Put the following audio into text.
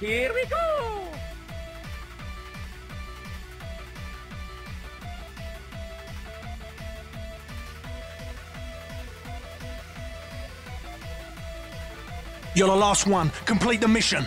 Here we go! You're the last one. Complete the mission.